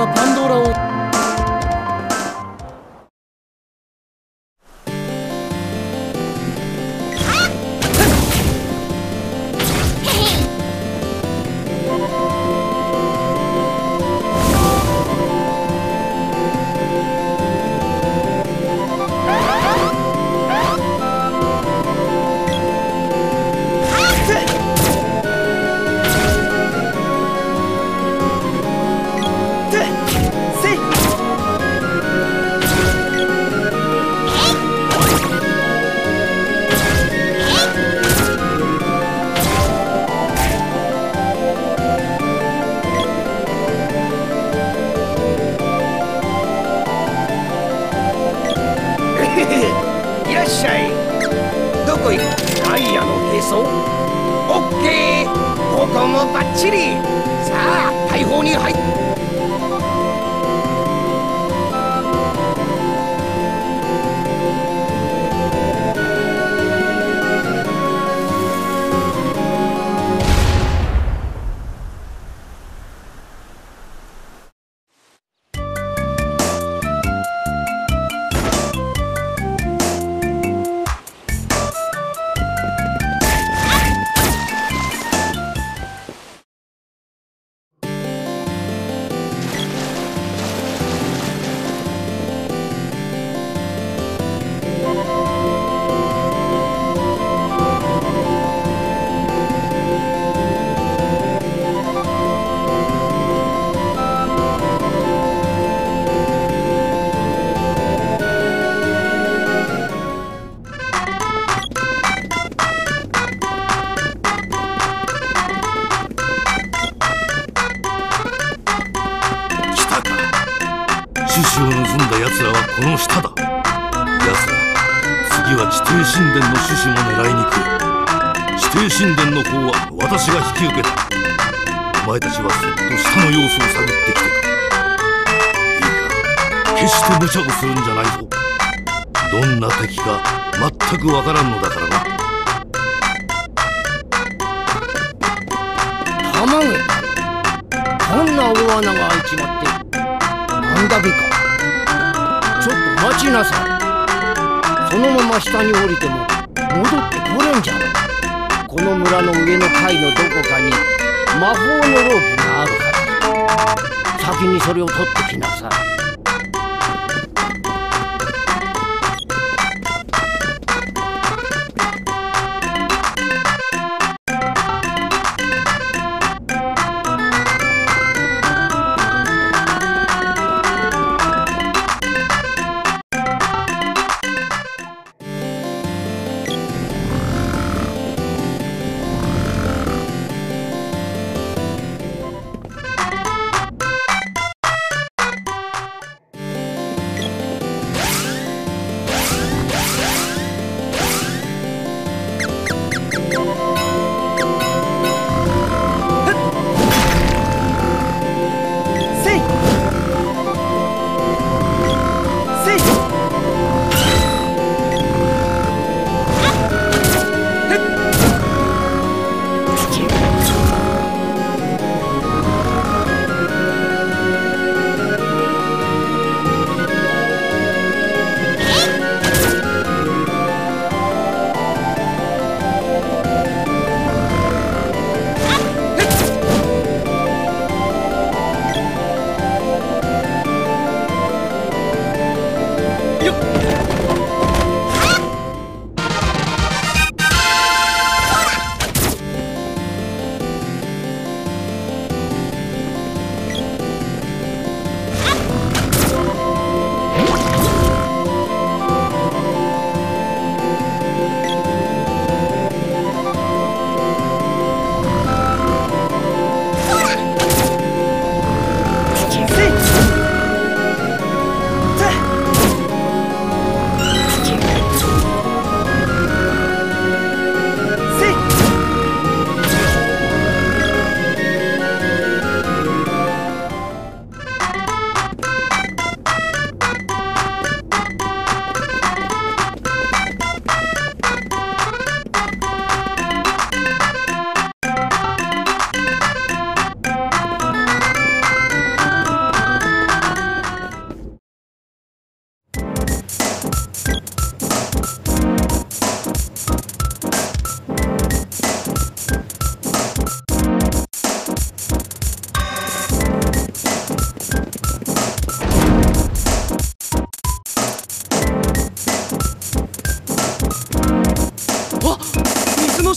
はパンド いらっしゃい。どこ行くイヤのへそ。オッケー。ここもバッチリ。さあ大砲に入ってき受けた。お前たちはそっと下の様子を探ってきてくれいいか。決して無茶をするんじゃないぞ。どんな敵か全くわからんのだからな。卵こんな大穴が開いちまってなんだべか。ちょっと待ちなさい。そのまま下に降りても戻ってこれんじゃない。この村の上の階のどこかに魔法のロープがあるはず先にそれを取ってきなさい。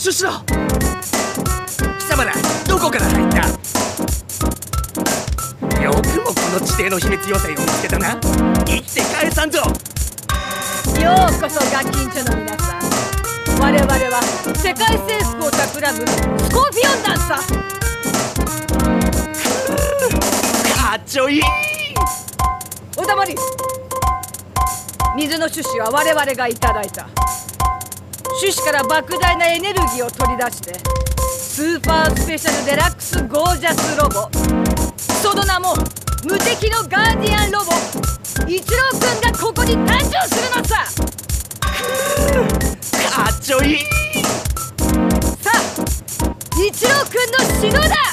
ラをしろ。貴様らどこから入った？よくもこの地底の秘密要塞を見つけたな。生きて返さんぞ。ようこそガキンチョの皆さん。我々は世界征服を企むスコーピオン団さかっちょいい。おだまり。水の種子は我々がいただいた種子から莫大なエネルギーを取り出してスーパースペシャルデラックスゴージャスロボ。その名も無敵のガーディアンロボ。一郎くんがここに誕生するのさ！かっちょいい。さあ一郎くんの指導だ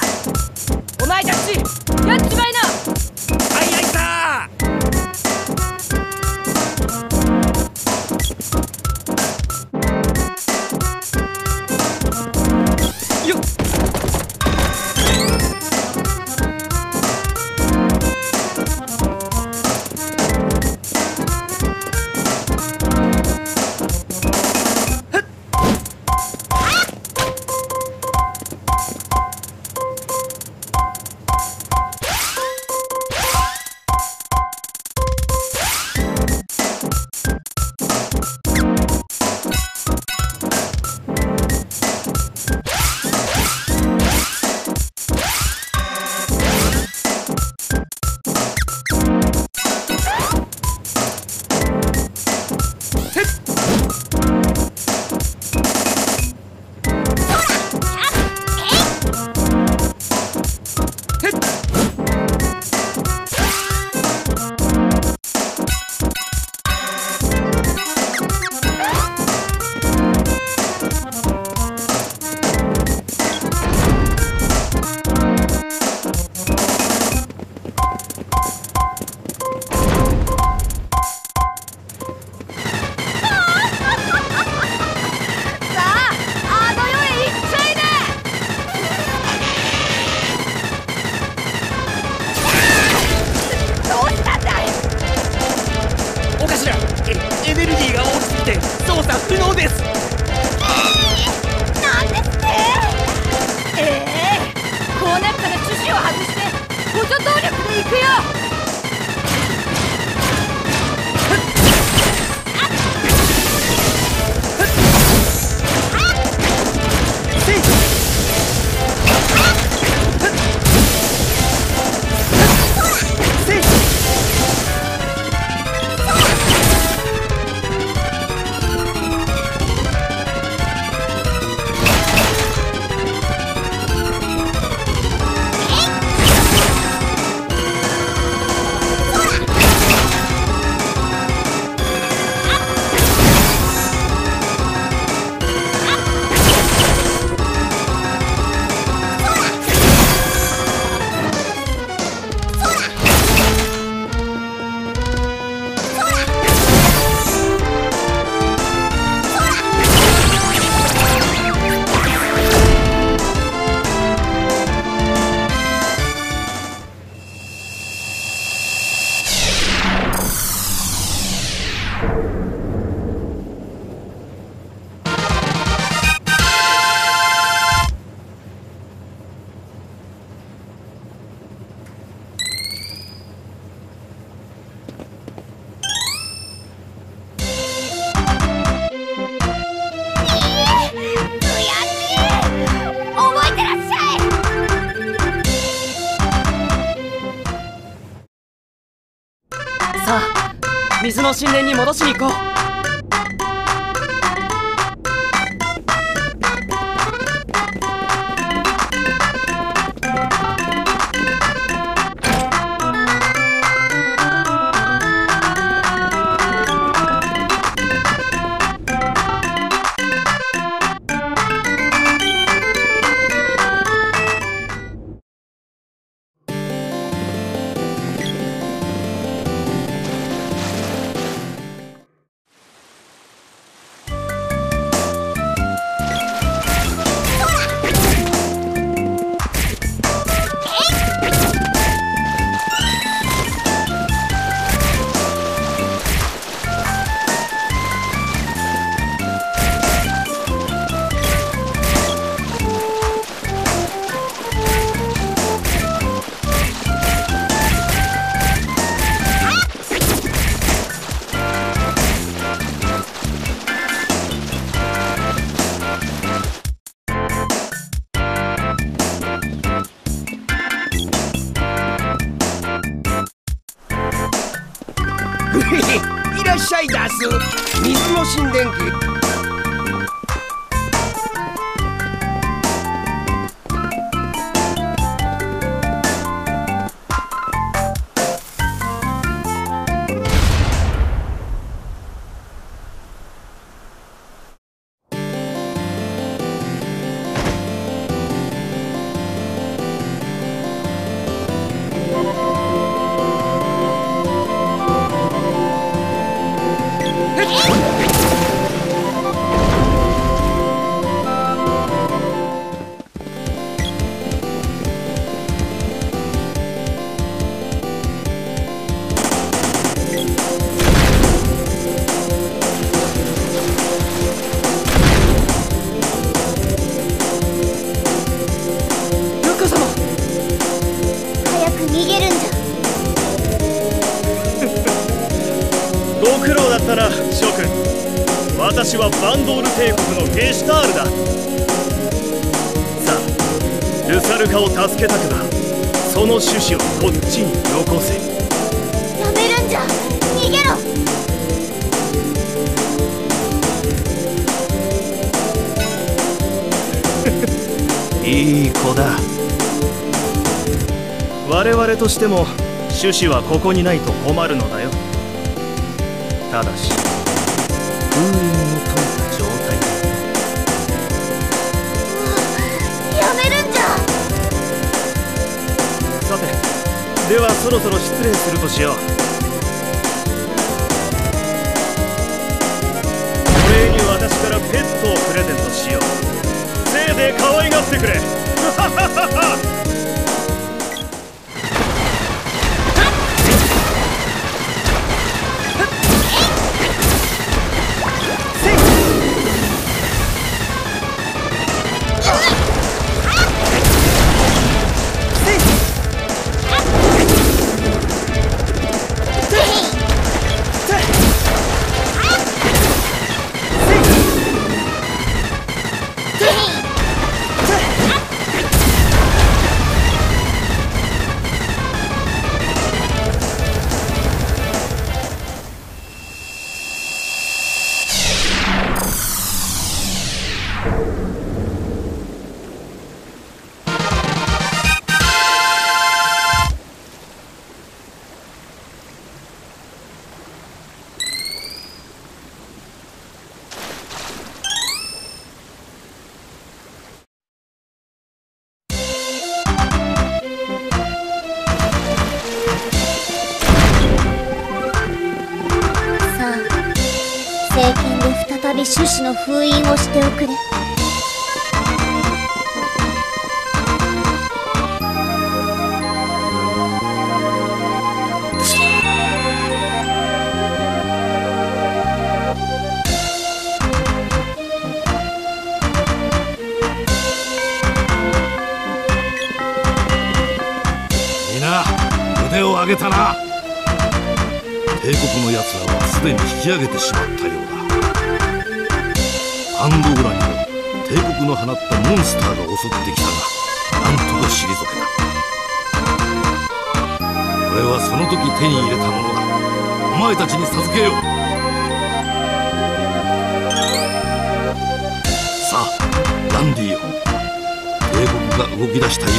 の神殿に戻しに行こう。ライダース水の神殿機はバンドール帝国のゲシュタールだ。さあルサルカを助けたくばその種子をこっちによこせ。やめるんじゃ。逃げろ。いい子だ。我々としても種子はここにないと困るのだよ。ただしではそろそろ失礼するとしよう。お礼に私からペットをプレゼントしよう。せいで可愛がってくれ。さあ封印をしておくれ。皆腕を上げたな。帝国の奴らはすでに引き上げてしまったようだ。アンドーラにも帝国の放ったモンスターが襲ってきた。がなんとか退けた。これはその時手に入れたものだ。お前たちに授けよう。さあランディよ。帝国が動き出した今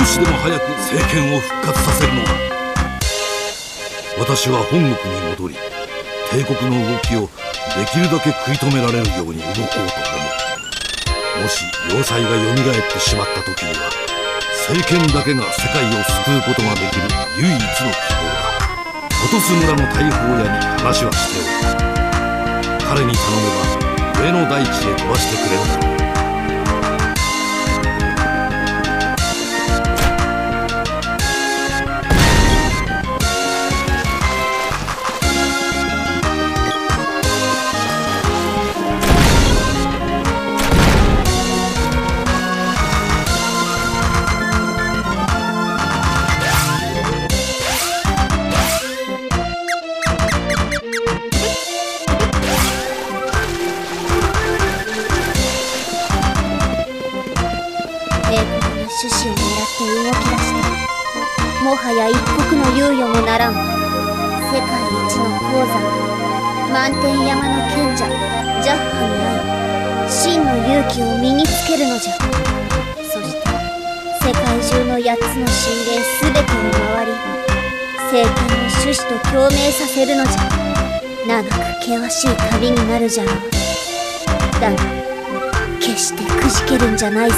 少しでも早く政権を復活させるのだ。私は本国に戻り帝国の動きをできるだけ食い止められるように動こうと思うもし要塞が蘇ってしまった時には政権だけが世界を救うことができる唯一の希望だ。落とす村の大砲屋に話はしておく彼に頼めば上の大地へ飛ばしてくれるだろう。るじゃろうだが決してくじけるんじゃないぞ。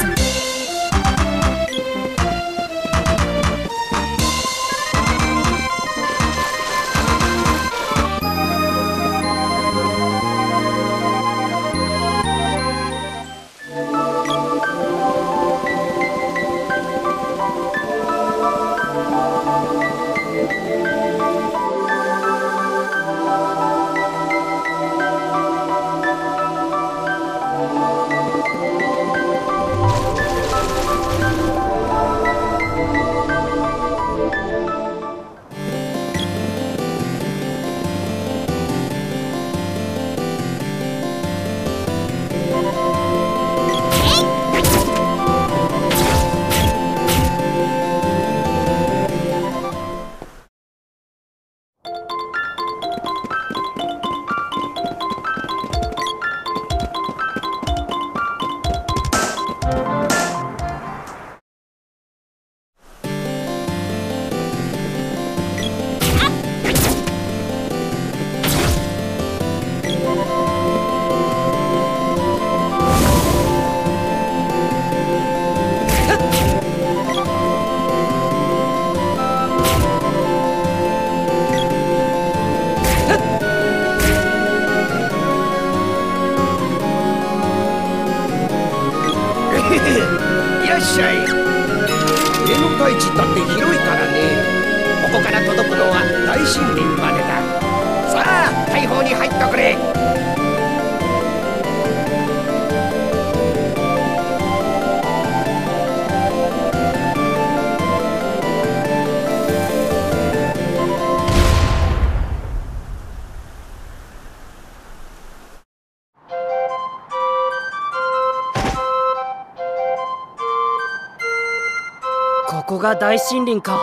が大森林か。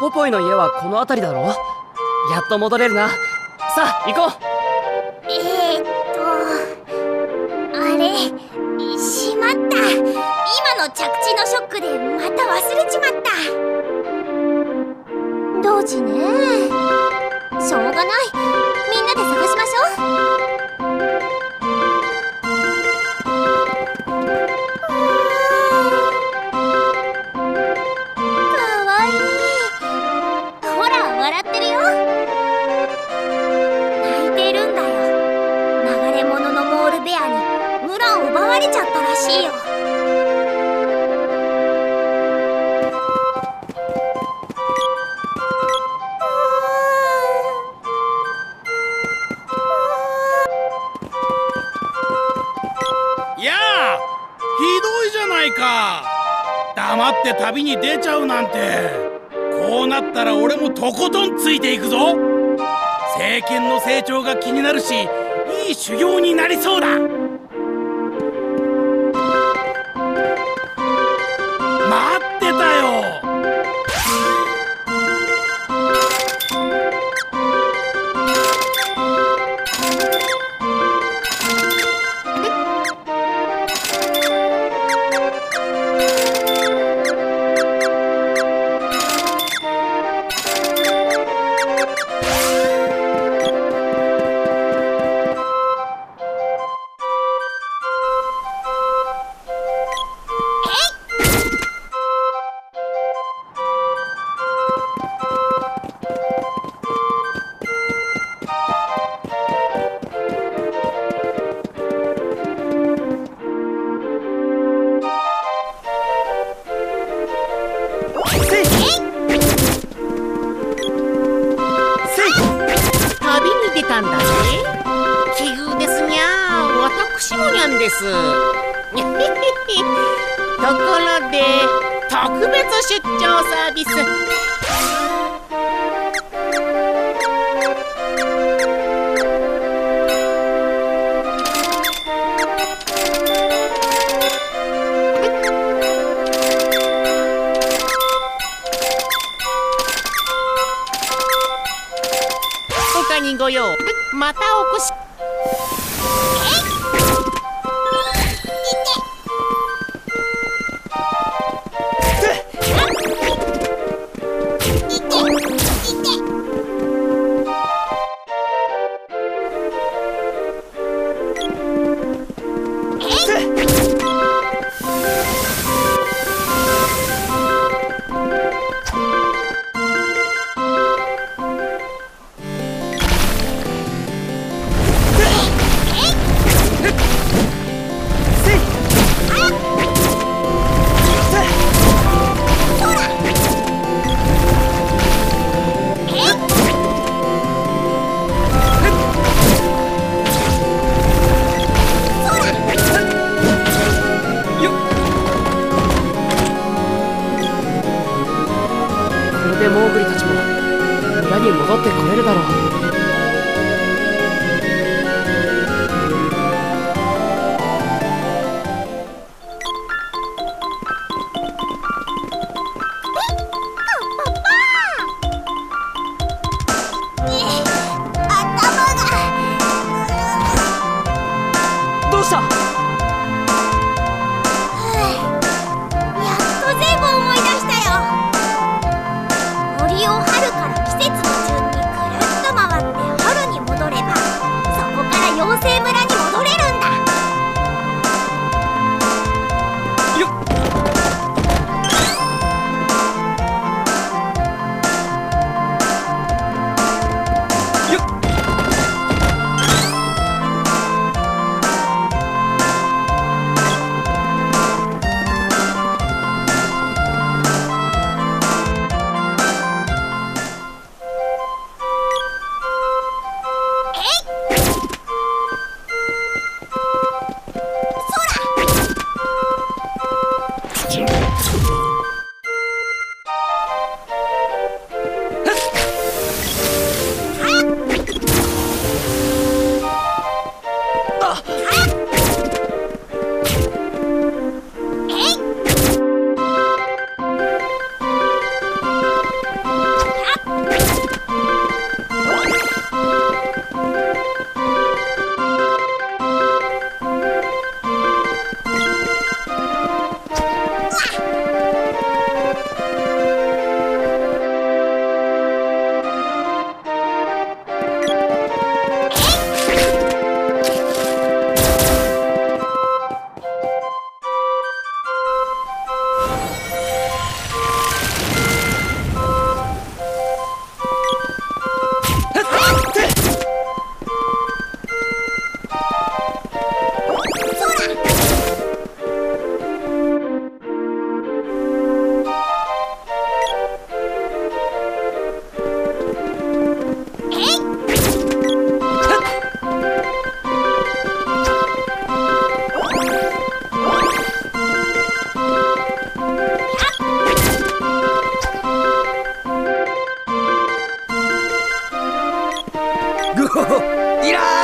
ポポイの家はこの辺りだろ。やっと戻れるな。さあ行こう。えー、っとあれしまった。今の着地のショックでまた忘れちまった。同時ね。しいよ。やあひどいじゃないか。黙って旅に出ちゃうなんて。こうなったら俺もとことんついていくぞ。政権の成長が気になるしいい修行になりそうだ。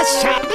shot.